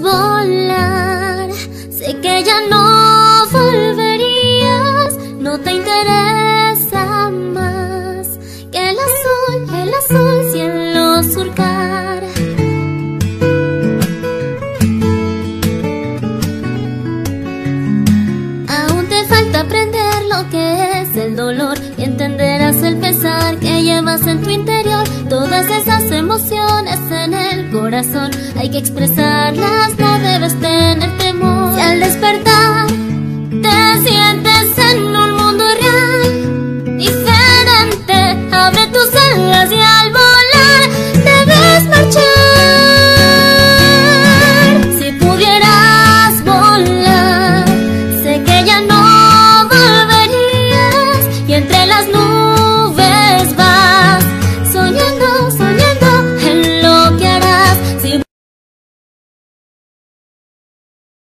volar, sé que ya no volverías, no te interesa más que el azul, el azul cielo surcar. Aún te falta aprender lo que es el dolor y entenderás el pesar que llevas en tu interior. Todas esas emociones en el corazón hay que expresarlas, no debes tener temor. Si al despertar te sientes en un mundo real, diferente, abre tus alas y al volar debes marchar. Si pudieras volar, sé que ya no volverías y entre las nubes.